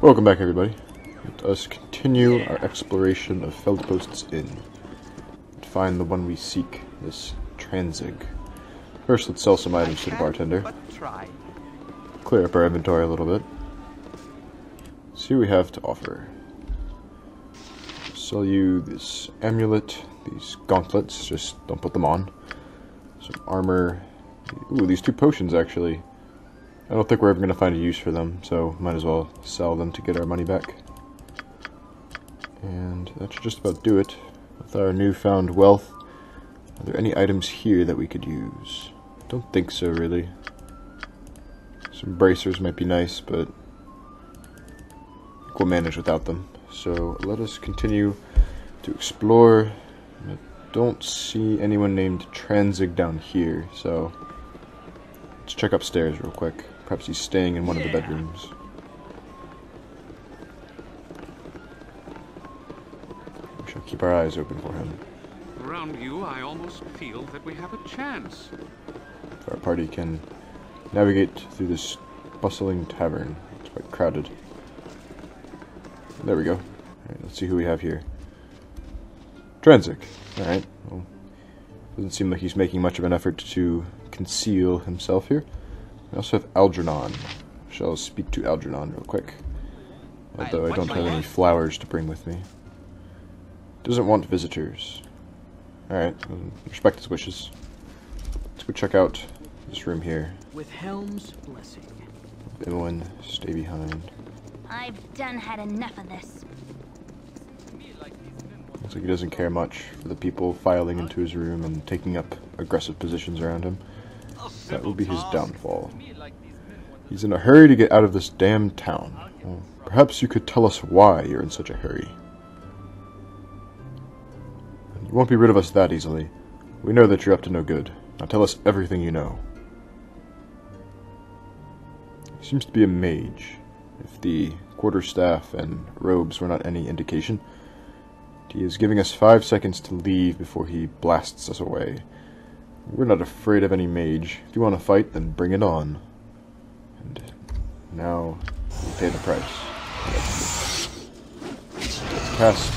Welcome back, everybody. Let us continue our exploration of Feldepost's Inn. To find the one we seek, this Tranzig. First, let's sell some items to the bartender. Try. Clear up our inventory a little bit. See what we have to offer. Sell you this amulet, these gauntlets, just don't put them on. Some armor. Ooh, these two potions actually. I don't think we're ever going to find a use for them, so might as well sell them to get our money back. And that should just about do it. With our newfound wealth, are there any items here that we could use? Don't think so, really. Some bracers might be nice, but we'll manage without them. So let us continue to explore. I don't see anyone named Tranzig down here, so let's check upstairs real quick. Perhaps he's staying in one of the bedrooms. We shall keep our eyes open for him. Around you, I almost feel that we have a chance. If our party can navigate through this bustling tavern. It's quite crowded. There we go. Alright, let's see who we have here. Tranzig. Alright. Well, doesn't seem like he's making much of an effort to conceal himself here. We also have Algernon. Shall speak to Algernon real quick. Although I don't have any flowers to bring with me. Doesn't want visitors. Alright, respect his wishes. Let's go check out this room here. With Helm's blessing. Everyone stay behind. I've done had enough of this. Looks like he doesn't care much for the people filing into his room and taking up aggressive positions around him. That will be his downfall. He's in a hurry to get out of this damn town. Well, perhaps you could tell us why you're in such a hurry. You won't be rid of us that easily. We know that you're up to no good. Now tell us everything you know. He seems to be a mage. If the quarterstaff and robes were not any indication, he is giving us five seconds to leave before he blasts us away. We're not afraid of any mage. If you want to fight, then bring it on. And now we pay the price. Let's cast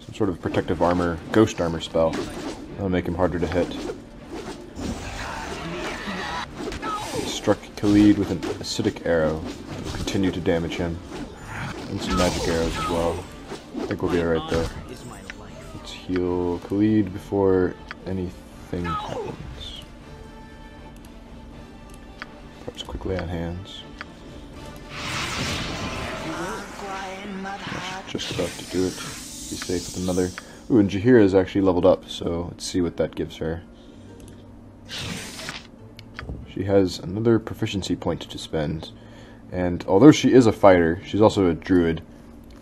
some sort of protective armor, ghost armor spell. That'll make him harder to hit. Struck Khalid with an acidic arrow. It will continue to damage him. And some magic arrows as well. I think we'll be alright life. Let's heal Khalid before anything happens. Perhaps quickly on hands. Just about to do it. Be safe with another. Ooh, and Jaheira is actually leveled up, so let's see what that gives her. She has another proficiency point to spend, and although she is a fighter, she's also a druid,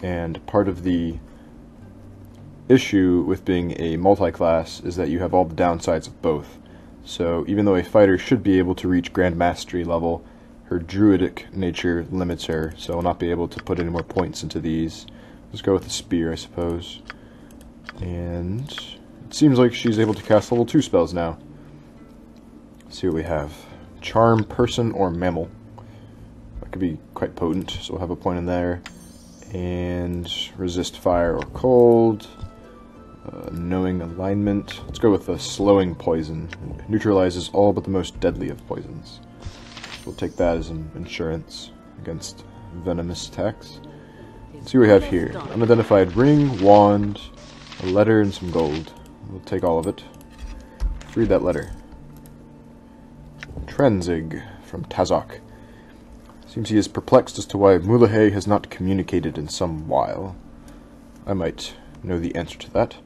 and part of the issue with being a multi-class is that you have all the downsides of both. So even though a fighter should be able to reach Grand Mastery level, her druidic nature limits her, so I'll not be able to put any more points into these. Let's go with the spear, I suppose. And it seems like she's able to cast level 2 spells now. Let's see what we have. Charm Person or Mammal. That could be quite potent, so we'll have a point in there. And Resist Fire or Cold. Uh, knowing alignment. Let's go with the slowing poison. It neutralizes all but the most deadly of poisons. We'll take that as an insurance against venomous attacks. Let's see what we have here. Unidentified ring, wand, a letter, and some gold. We'll take all of it. Let's read that letter. Tranzig from Tazok. Seems he is perplexed as to why Mulahey has not communicated in some while. I might know the answer to that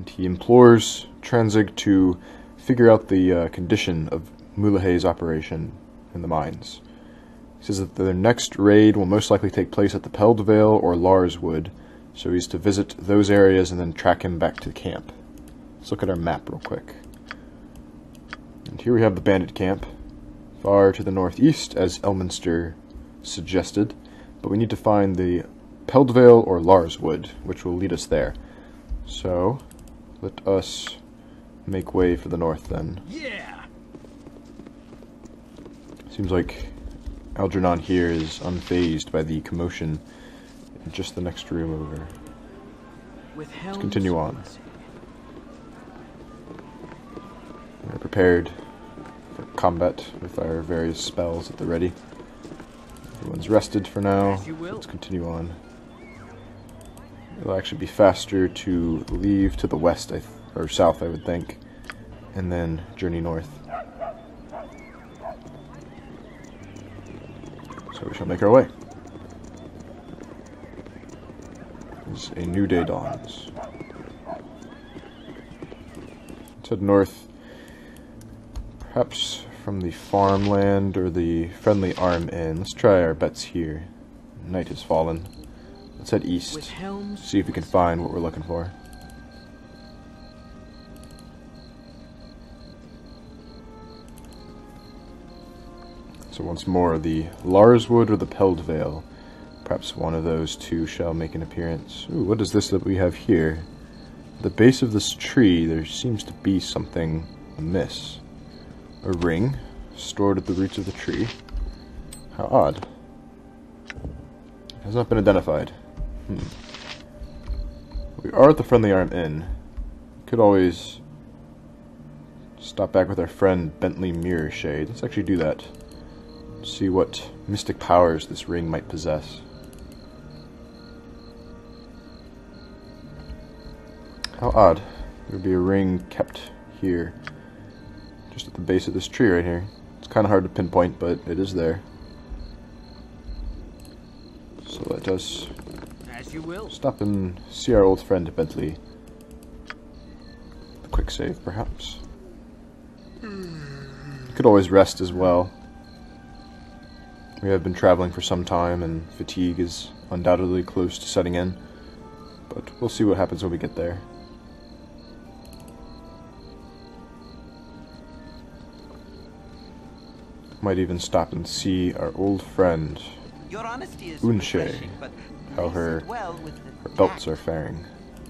and he implores Tranzig to figure out the uh, condition of Mulahey's operation in the mines. He says that their next raid will most likely take place at the Peldvale or Larswood, so he's to visit those areas and then track him back to camp. Let's look at our map real quick. And here we have the bandit camp, far to the northeast, as Elminster suggested, but we need to find the Peldvale or Larswood, which will lead us there. So, let us make way for the north then. Yeah. Seems like Algernon here is unfazed by the commotion in just the next room over. With Helm's continue on. We're prepared for combat with our various spells at the ready. Everyone's rested for now. You will. Let's continue on. It'll actually be faster to leave to the west, or south, I would think, and then journey north. So we shall make our way. As a new day dawns. Let's head north Perhaps from the farmland or the friendly arm inn. Let's try our bets here. Night has fallen. Let's head east. See if we can find what we're looking for. So once more, the Larswood or the Peldvale. Perhaps one of those two shall make an appearance. Ooh, what is this that we have here? At the base of this tree, there seems to be something amiss. A ring stored at the roots of the tree. How odd. It has not been identified. Hmm. We are at the Friendly Arm Inn. Could always stop back with our friend Bentley Mirrorshade. Let's actually do that. See what mystic powers this ring might possess. How odd. There would be a ring kept here. Just at the base of this tree right here. It's kind of hard to pinpoint, but it is there. So let us you will. stop and see our old friend Bentley. A quick save, perhaps. Could always rest as well. We have been traveling for some time, and fatigue is undoubtedly close to setting in. But we'll see what happens when we get there. Might even stop and see our old friend, Your honesty is Unshey, how this her- is well with the Our belts are faring,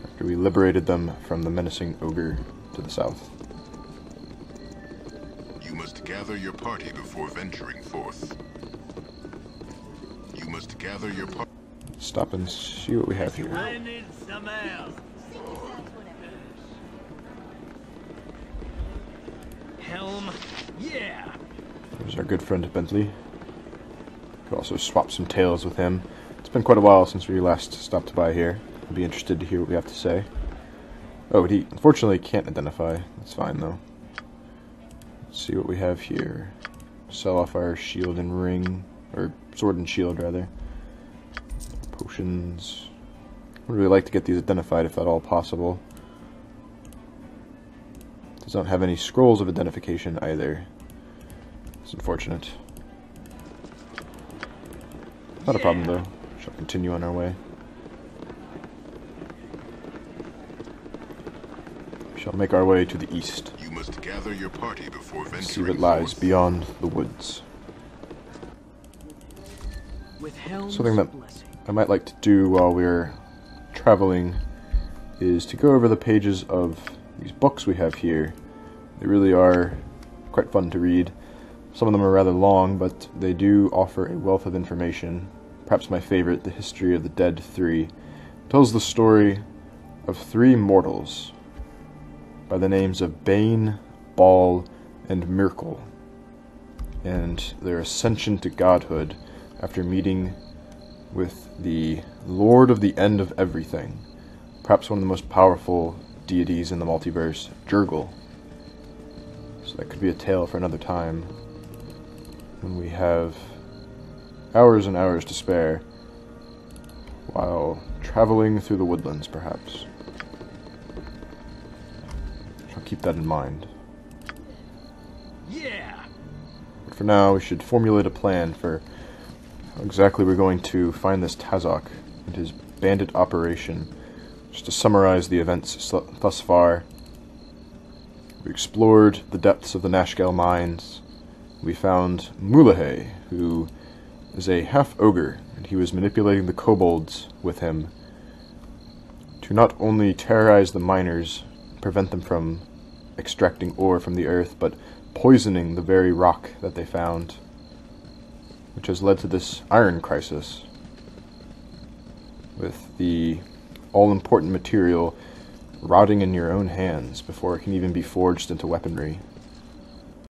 after we liberated them from the menacing ogre to the south. You must gather your party before venturing forth. You must gather your party. Stop and see what we have here. I need some else. Helm. Yeah. There's our good friend Bentley. Could also swap some tales with him. It's been quite a while since we last stopped by here. I'd be interested to hear what we have to say. Oh, but he unfortunately can't identify. That's fine though. Let's see what we have here. Sell off our shield and ring, or sword and shield rather. Potions. Would really like to get these identified if at all possible. Does not have any scrolls of identification either. It's unfortunate. Not a problem though. Shall continue on our way. We shall make our way to the east. You must gather your party before venturing See what lies forth. beyond the woods. With Something that- I might like to do while we're traveling is to go over the pages of these books we have here. They really are quite fun to read. Some of them are rather long, but they do offer a wealth of information. Perhaps my favorite, The History of the Dead Three, tells the story of three mortals by the names of Bane, Bhaal, and Myrkul, and their ascension to godhood after meeting with the Lord of the End of Everything, perhaps one of the most powerful deities in the multiverse, Jergal. So that could be a tale for another time, when we have hours and hours to spare, while traveling through the woodlands, perhaps. I'll keep that in mind. Yeah. But for now, we should formulate a plan for how exactly we're going to find this Tazok and his bandit operation. Just to summarize the events thus far, we explored the depths of the Nashkel mines. We found Mulahey, who is a half ogre, and he was manipulating the kobolds with him to not only terrorize the miners, prevent them from extracting ore from the earth, but poisoning the very rock that they found. which has led to this iron crisis with the all important material rotting in your own hands before it can even be forged into weaponry.